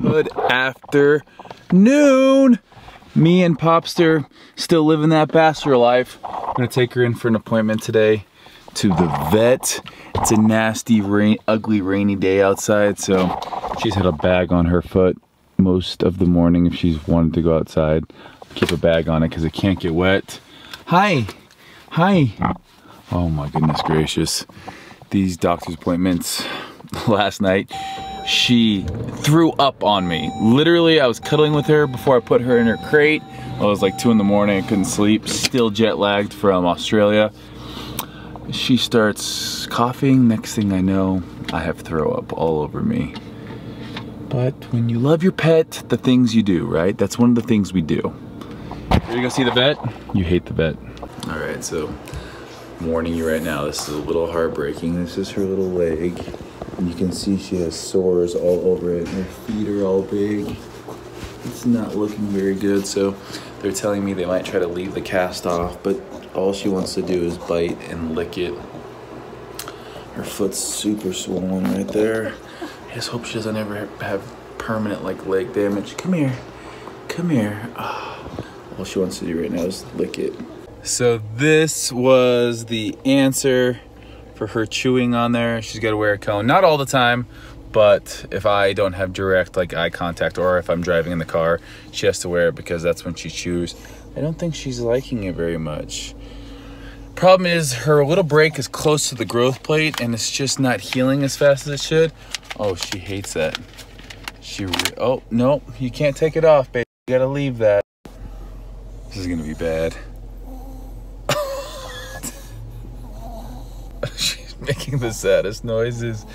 Good afternoon. Me and Popster still living that bachelor life. I'm gonna take her in for an appointment today to the vet. It's a nasty, rain, ugly, rainy day outside, so she's had a bag on her foot most of the morning if she's wanted to go outside. Keep a bag on it because it can't get wet. Hi, hi. Oh my goodness gracious. These doctor's appointments last night, she threw up on me. Literally, I was cuddling with her before I put her in her crate. It was like two in the morning, I couldn't sleep, still jet lagged from Australia. She starts coughing, next thing I know, I have throw up all over me. But when you love your pet, the things you do, right? That's one of the things we do. To go see the vet? You hate the vet. All right, so warning you right now, this is a little heartbreaking. This is her little leg. And you can see she has sores all over it. Her feet are all big. It's not looking very good, so they're telling me they might try to leave the cast off, but all she wants to do is bite and lick it. Her foot's super swollen right there. I just hope she doesn't ever have permanent like leg damage. Come here, come here. Oh, all she wants to do right now is lick it. So this was the answer for her chewing on there. She's got to wear a cone, not all the time, but if I don't have direct like eye contact or if I'm driving in the car, she has to wear it because that's when she chews. I don't think she's liking it very much. Problem is her little break is close to the growth plate and it's just not healing as fast as it should. Oh, she hates that. She, oh, no, you can't take it off, baby. You gotta leave that. This is gonna be bad. She's making the saddest noises.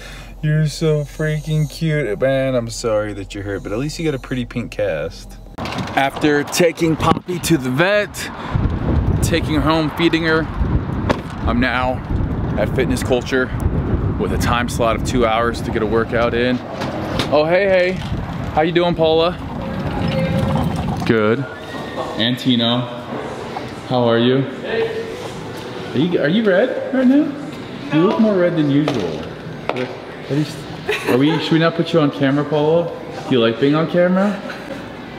You're so freaking cute. Man, I'm sorry that you're hurt, but at least you got a pretty pink cast. After taking Poppy to the vet, taking her home, feeding her, I'm now at Fitness Culture with a time slot of two hours to get a workout in. Oh, hey, hey. How you doing, Paula? Good. And Tino. How are you? Are you, are you red right now? You look more red than usual. Are, you, are we, should we not put you on camera, Paula? Do you like being on camera?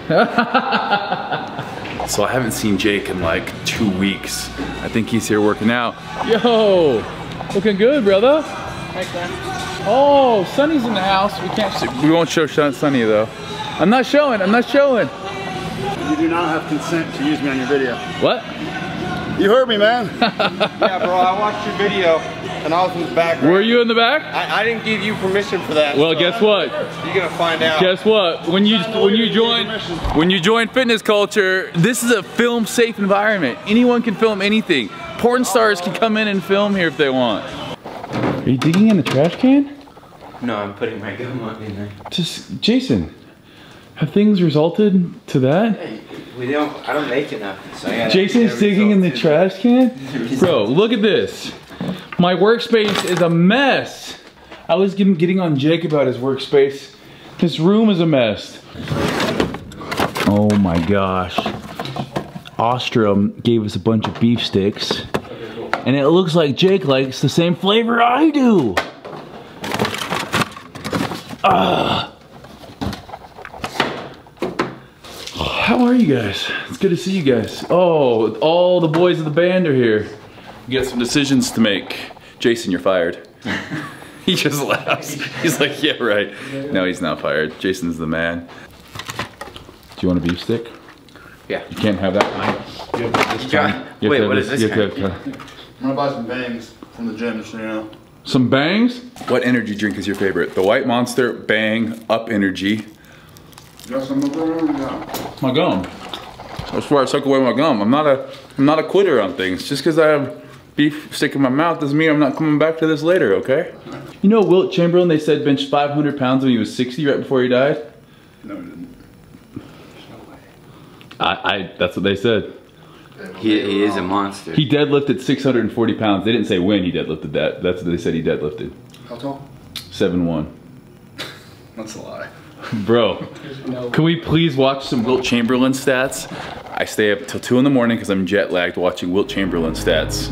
so I haven't seen Jake in like two weeks. I think he's here working out. Yo, looking good, brother. Thanks, man. Oh, Sunny's in the house. We can't. See, we won't show Sunny though. I'm not showing. I'm not showing. You do not have consent to use me on your video. What? You heard me, man. yeah, bro. I watched your video, and I was in the back. Were you in the back? I, I didn't give you permission for that. Well, so guess what? You're gonna find out. Guess what? When you when you join when you join fitness culture, this is a film safe environment. Anyone can film anything. Porn stars can come in and film here if they want. Are you digging in the trash can? No, I'm putting my gum on in there. Just Jason. Have things resulted to that? Hey, we don't. I don't make enough. So Jason's digging in the trash can. Bro, look at this. My workspace is a mess. I was getting on Jake about his workspace. His room is a mess. Oh my gosh. Ostrim gave us a bunch of beef sticks. And it looks like Jake likes the same flavor I do. Ah. How are you guys? It's good to see you guys. Oh, all the boys of the band are here. We got some decisions to make. Jason, you're fired. he just laughs. He's like, yeah, right. No, he's not fired. Jason's the man. Do you want a beef stick? Yeah. You can't have that kind. You have this kind. Wait, what is this kind? I'm gonna buy some bangs from the gym, just so you know. Some bangs? What energy drink is your favorite? The White Monster, Bang, Up Energy. Got some of them? My gum. That's why I took away my gum. I'm not a I'm not a quitter on things. Just because I have beef stick in my mouth doesn't mean I'm not coming back to this later, okay? You know Wilt Chamberlain, they said benched 500 pounds when he was 60 right before he died? No, he didn't. I, I that's what they said. He, he is a monster. He deadlifted 640 pounds. They didn't say when he deadlifted that. That's what they said he deadlifted. How tall? 7'1". That's a lie. Bro, can we please watch some Wilt Chamberlain stats? I stay up till 2 in the morning because I'm jet lagged watching Wilt Chamberlain stats.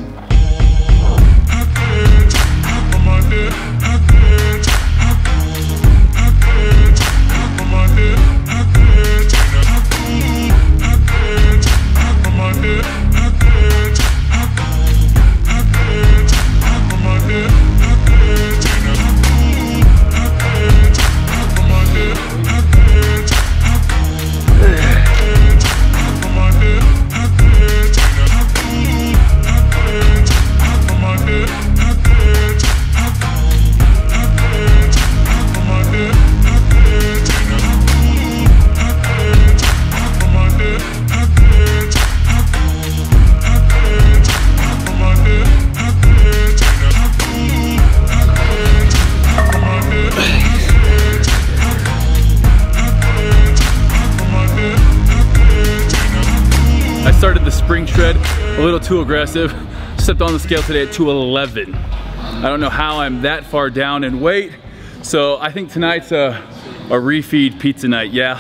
I started the spring shred a little too aggressive. Stepped on the scale today at 211. I don't know how I'm that far down in weight. So I think tonight's a, a refeed pizza night. Yeah,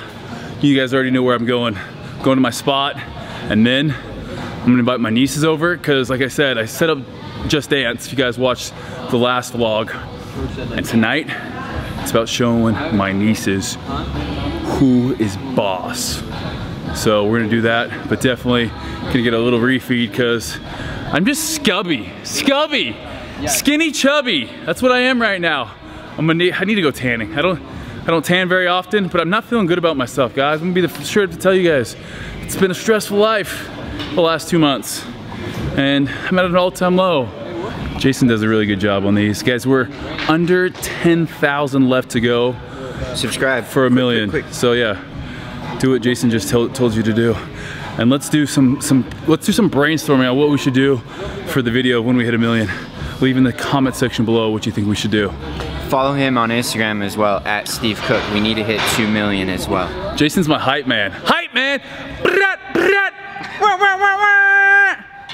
you guys already know where I'm going. Going to my spot and then I'm gonna invite my nieces over because like I said, I set up Just Dance if you guys watched the last vlog. And tonight, it's about showing my nieces who is boss. So we're gonna do that, but definitely gonna get a little refeed because I'm just scubby, scubby, skinny chubby. That's what I am right now. I'm gonna need, I need to go tanning. I don't, I don't tan very often, but I'm not feeling good about myself, guys. I'm gonna be the sure to tell you guys, it's been a stressful life the last two months, and I'm at an all-time low. Jason does a really good job on these. Guys, we're under 10,000 left to go Subscribe. for a million. So yeah, do what Jason just told, told you to do. And let's do some, some, let's do some brainstorming on what we should do for the video when we hit a million. Leave in the comment section below what you think we should do. Follow him on Instagram as well, at Steve Cook. We need to hit 2 million as well. Jason's my hype man. Hype man! Brat!